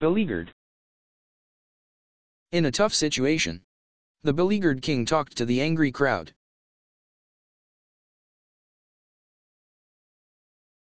Beleaguered. In a tough situation, the beleaguered king talked to the angry crowd.